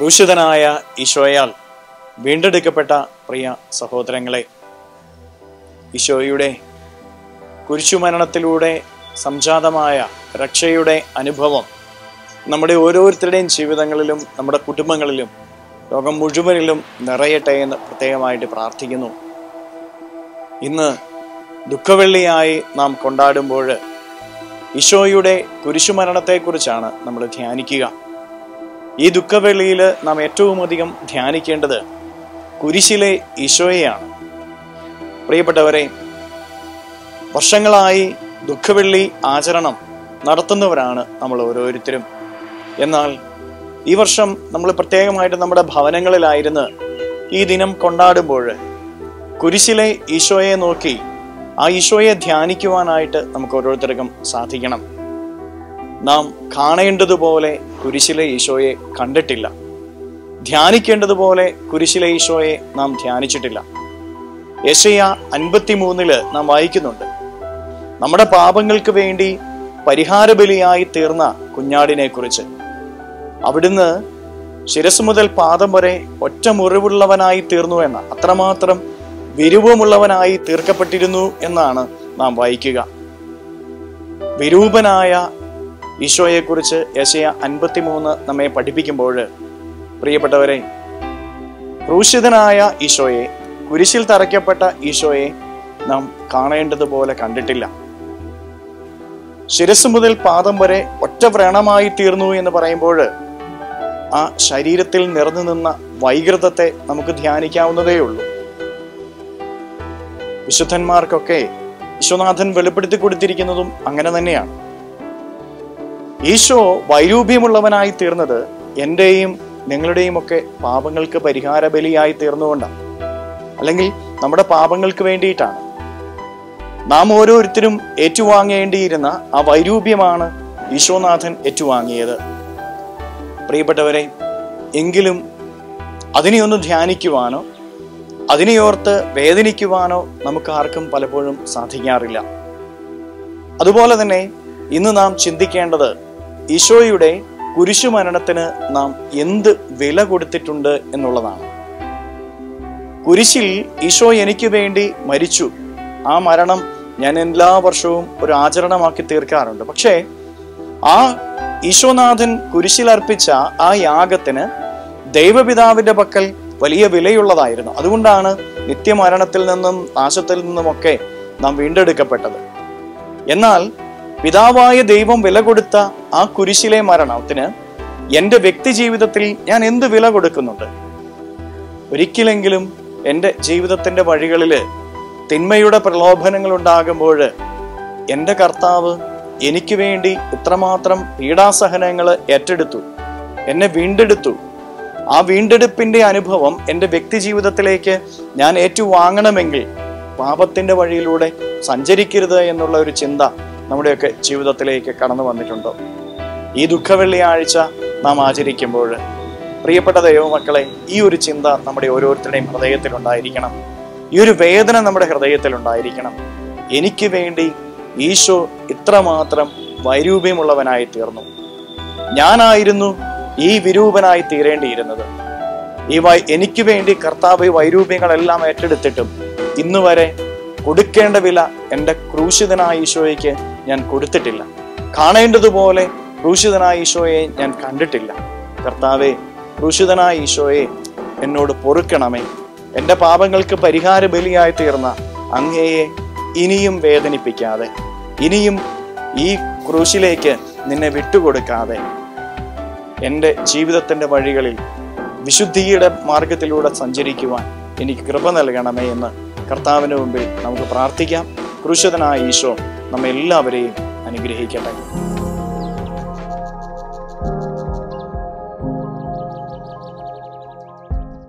ക്രൂശിതനായ ഈശോയാൽ വീണ്ടെടുക്കപ്പെട്ട പ്രിയ സഹോദരങ്ങളെ ഈശോയുടെ കുരിശുമരണത്തിലൂടെ സംജാതമായ രക്ഷയുടെ അനുഭവം നമ്മുടെ ഓരോരുത്തരുടെയും ജീവിതങ്ങളിലും നമ്മുടെ കുടുംബങ്ങളിലും ലോകം മുഴുവനിലും നിറയട്ടെ എന്ന് പ്രത്യേകമായിട്ട് പ്രാർത്ഥിക്കുന്നു. ഇന്ന് ദുഃഖവെള്ളിയായി നാം കൊണ്ടാടുമ്പോൾ ഈശോയുടെ കുരിശുമരണത്തെക്കുറിച്ചാണ് നമ്മൾ ധ്യാനിക്കുക. ഈ ദുഃഖവേളയിൽ നാം ഏറ്റവും അധികം ധ്യാനിക്കേണ്ടത് കുരിശിലെ ഈശോയെയാണ്. പ്രിയപ്പെട്ടവരെ വർഷങ്ങളായി ദുഃഖവെള്ളി ആചരണം നടത്തുന്നവരാണ് നമ്മൾ ഓരോരുത്തരും. എന്നാൽ ഈ വർഷം നമ്മൾ പ്രത്യേകമായിട്ട് നമ്മുടെ ഭവനങ്ങളിലായിരുന്ന് ഈ ദിനം കൊണ്ടാടുമ്പോൾ കുരിശിലെ ഈശോയെ നോക്കി ആ ഈശോയെ ധ്യാനിക്കുവാനായിട്ട് നമുക്ക് ഓരോരുത്തർക്കും സാധിക്കണം. നാം കാണേണ്ടതുപോലെ കുരിശിലെ ഈശോയെ കണ്ടിട്ടില്ല. ധ്യാനിക്കേണ്ടതുപോലെ കുരിശിലെ ഈശോയെ നാം ധ്യാനിച്ചിട്ടില്ല. യശയ അൻപത്തിമൂന്നിൽ നാം വായിക്കുന്നുണ്ട്. നമ്മുടെ പാപങ്ങൾക്ക് വേണ്ടി പരിഹാരബലിയായി തീർന്ന കുഞ്ഞാടിനെ കുറിച്ച് അവിടുന്ന് ശിരസ് മുതൽ പാദം വരെ ഒറ്റ മുറിവുള്ളവനായി തീർന്നു എന്ന അത്രമാത്രം വിരൂപമുള്ളവനായി തീർക്കപ്പെട്ടിരുന്നു എന്നാണ് നാം വായിക്കുക. വിരൂപനായ ഈശോയെക്കുറിച്ച് യശയ അൻപത്തിമൂന്ന് നമ്മെ പഠിപ്പിക്കുമ്പോൾ പ്രിയപ്പെട്ടവരെ ക്രൂശിതനായ ഈശോയെ കുരിശിൽ തറയ്ക്കപ്പെട്ട ഈശോയെ നാം കാണേണ്ടതുപോലെ കണ്ടിട്ടില്ല. ശിരസ് മുതൽ പാദം വരെ ഒറ്റ വ്രണമായി തീർന്നു എന്ന് പറയുമ്പോൾ ആ ശരീരത്തിൽ നിറഞ്ഞു നിന്ന വൈകൃതത്തെ നമുക്ക് ധ്യാനിക്കാവുന്നതേ ഉള്ളൂ. വിശുദ്ധന്മാർക്കൊക്കെ വിശ്വനാഥൻ വെളിപ്പെടുത്തി കൊടുത്തിരിക്കുന്നതും അങ്ങനെ തന്നെയാണ്. ഈശോ വൈരൂപ്യമുള്ളവനായി തീർന്നത് എന്റെയും നിങ്ങളുടെയും ഒക്കെ പാപങ്ങൾക്ക് പരിഹാര ബലിയായി തീർന്നുകൊണ്ടാണ്. അല്ലെങ്കിൽ നമ്മുടെ പാപങ്ങൾക്ക് വേണ്ടിയിട്ടാണ്. നാം ഓരോരുത്തരും ഏറ്റുവാങ്ങേണ്ടിയിരുന്ന ആ വൈരൂപ്യമാണ് ഈശോനാഥൻ ഏറ്റുവാങ്ങിയത്. പ്രിയപ്പെട്ടവരെ എങ്കിലും അതിനെ ഒന്ന് ധ്യാനിക്കുവാനോ അതിനെയോർത്ത് വേദനിക്കുവാനോ നമുക്ക് ആർക്കും പലപ്പോഴും സാധിക്കാറില്ല. അതുപോലെ തന്നെ ഇന്ന് നാം ചിന്തിക്കേണ്ടത് ഈശോയുടെ കുരിശുമരണത്തിന് നാം എന്ത് വില കൊടുത്തിട്ടുണ്ട് എന്നുള്ളതാണ്. കുരിശിൽ ഈശോ എനിക്ക് വേണ്ടി മരിച്ചു. ആ മരണം ഞാൻ എല്ലാ വർഷവും ഒരു ആചരണമാക്കി തീർക്കാറുണ്ട്. പക്ഷേ ആ ഈശോനാഥൻ കുരിശിൽ അർപ്പിച്ച ആ യാഗത്തിന് ദൈവപിതാവിന്റെ പക്കൽ വലിയ വിലയുള്ളതായിരുന്നു. അതുകൊണ്ടാണ് നിത്യമരണത്തിൽ നിന്നും നാശത്തിൽ നിന്നുമൊക്കെ നാം വീണ്ടെടുക്കപ്പെട്ടത്. എന്നാൽ പിതാവായ ദൈവം വില കൊടുത്ത ആ കുരിശിലെ മരണത്തിന് എന്റെ വ്യക്തി ജീവിതത്തിൽ ഞാൻ എന്ത് വില കൊടുക്കുന്നുണ്ട്? ഒരിക്കലെങ്കിലും എന്റെ ജീവിതത്തിന്റെ വഴികളിൽ തിന്മയുടെ പ്രലോഭനങ്ങൾ ഉണ്ടാകുമ്പോൾ എന്റെ കർത്താവ് എനിക്ക് വേണ്ടി ഇത്രമാത്രം പീഡാസഹനങ്ങൾ ഏറ്റെടുത്തു എന്നെ വീണ്ടെടുത്തു. ആ വീണ്ടെടുപ്പിന്റെ അനുഭവം എന്റെ വ്യക്തി ജീവിതത്തിലേക്ക് ഞാൻ ഏറ്റുവാങ്ങണമെങ്കിൽ പാപത്തിന്റെ വഴിയിലൂടെ സഞ്ചരിക്കരുത് എന്നുള്ള ഒരു ചിന്ത നമ്മുടെയൊക്കെ ജീവിതത്തിലേക്ക് കടന്നു വന്നിട്ടുണ്ടോ? ഈ ദുഃഖവെള്ളിയാഴ്ച നാം ആചരിക്കുമ്പോൾ പ്രിയപ്പെട്ട ദൈവമക്കളെ ഈ ഒരു ചിന്ത നമ്മുടെ ഓരോരുത്തരുടെയും ഹൃദയത്തിൽ ഉണ്ടായിരിക്കണം ഈ ഒരു വേദന നമ്മുടെ ഹൃദയത്തിൽ ഉണ്ടായിരിക്കണം എനിക്ക് വേണ്ടി ഈശോ ഇത്രമാത്രം വൈരൂപ്യമുള്ളവനായി തീർന്നു. ഞാനായിരുന്നു ഈ വിരൂപനായി തീരേണ്ടിയിരുന്നത്. ഈ വൈ എനിക്ക് വേണ്ടി കർത്താവ് വൈരൂപ്യങ്ങളെല്ലാം ഏറ്റെടുത്തിട്ടും ഇന്നുവരെ കൊടുക്കേണ്ട വില എന്റെ ക്രൂശിതനായ ഈശോയ്ക്ക് ഞാൻ കൊടുത്തിട്ടില്ല. കാണേണ്ടതുപോലെ ക്രൂശിതനായ ഈശോയെ ഞാൻ കണ്ടിട്ടില്ല. കർത്താവെ ക്രൂശിതനായ ഈശോയെ എന്നോട് പൊറുക്കണമേ. എന്റെ പാപങ്ങൾക്ക് പരിഹാര ബലിയായി തീർന്ന അങ്ങയെ ഇനിയും വേദനിപ്പിക്കാതെ ഇനിയും ഈ ക്രൂശിലേക്ക് നിന്നെ വിട്ടുകൊടുക്കാതെ എന്റെ ജീവിതത്തിന്റെ വഴികളിൽ വിശുദ്ധിയുടെ മാർഗത്തിലൂടെ സഞ്ചരിക്കുവാൻ എനിക്ക് കൃപ നൽകണമേ എന്ന് കർത്താവിന് മുമ്പിൽ നമുക്ക് പ്രാർത്ഥിക്കാം. ക്രൂശിതനായ ഈശോ നമ്മെല്ലാവരെയും അനുഗ്രഹിക്കട്ടെ.